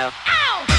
No. Ow!